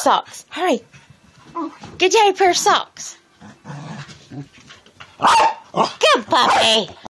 socks. Hurry. Get your pair of socks. Ah! Ah! Good puppy.